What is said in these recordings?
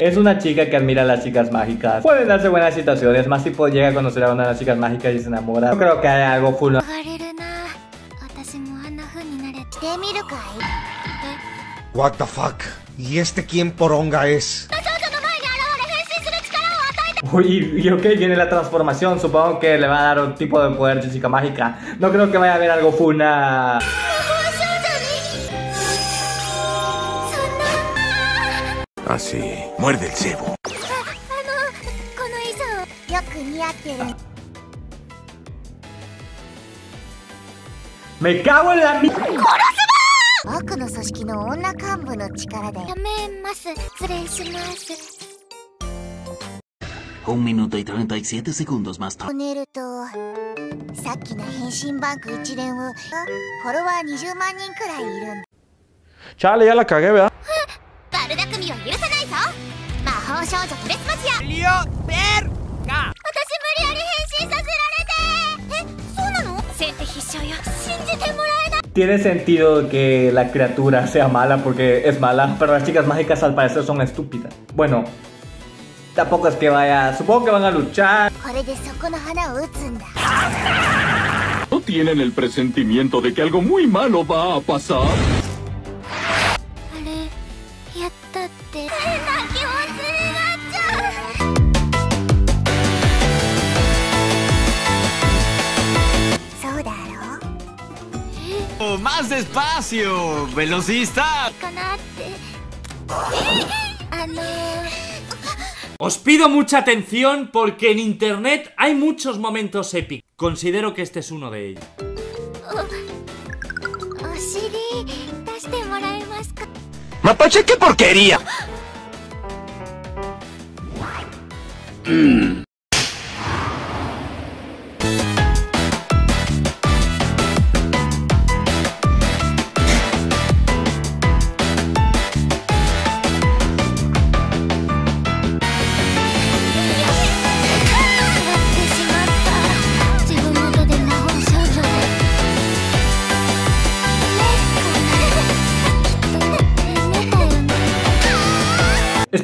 Es una chica que admira a las chicas mágicas. Pueden darse buenas situaciones, más si llega a conocer a una de las chicas mágicas y se enamora. No creo que haya algo full. What the fuck? ¿Y este quién poronga es? Uy, y ok, viene la transformación. Supongo que le va a dar un tipo de poder de chica mágica. No creo que vaya a haber algo funa. Así, muerde el cebo. Me cago en la mi... 僕 Un minuto y 37 segundos más こ tarde. ねるとさっきの変身バンク一連をフォロワー20万人くらいいるんだ Chale, ya la cagué, ¿verdad? 悪巧みは許さないぞ魔法少女トレスマジアリオベルが私無理やり変身させられてえそうなの先手必勝よ信じてもらえない Tiene sentido que la criatura sea mala porque es mala, pero las chicas mágicas al parecer son estúpidas. Bueno, Tampoco es que vaya. Supongo que van a luchar. ¿No tienen el presentimiento de que algo muy malo va a pasar? Oh, ¡Más despacio! ¡Velocista! Os pido mucha atención porque en internet hay muchos momentos épicos. Considero que este es uno de ellos. ¡Mapache, qué porquería!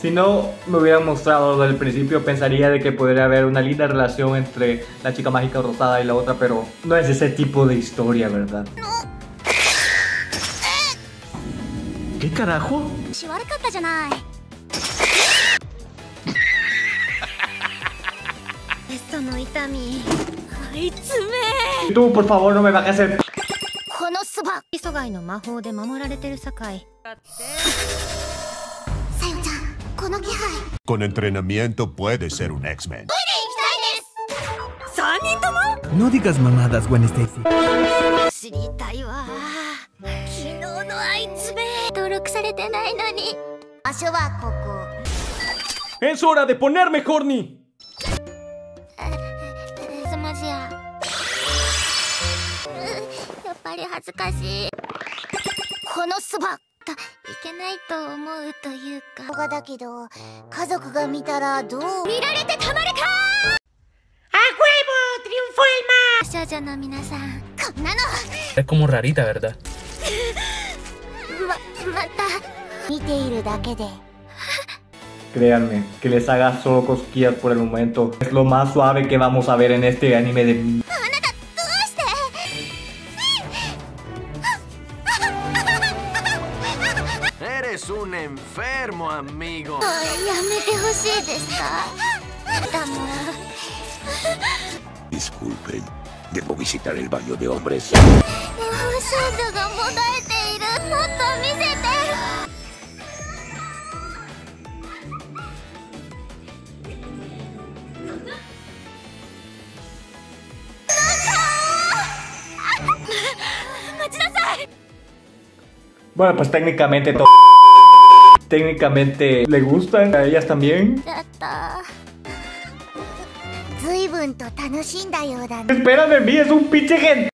Si no me hubieran mostrado desde el principio, pensaría de que podría haber una linda relación entre la chica mágica rosada y la otra, pero no es ese tipo de historia, ¿verdad? ¿Qué carajo? 私悪かったじゃないベストの痛みあいつめ Tú, por favor, no me bajes el... このそば磯貝の魔法で守られてるさかい con entrenamiento puedes ser un X-Men. No digas mamadas, Gwen Stacy. ¡Es hora de ponerme horny! けないと思うというかがだけど家族が見たらどう見られてたまるかあ huevo トリュンフォルマ少女の皆さんこんなの Es como rarita, ¿verdad? ままた見ているだけで Créanme, que les haga solo cosquillas por el momento. Es lo más suave que vamos a ver en este anime de... eres un enfermo, amigo. Disculpen, debo visitar el baño de hombres. Bueno, pues técnicamente todo técnicamente le gustan a ellas también. ¿Qué esperan de mí? Es un pinche gente.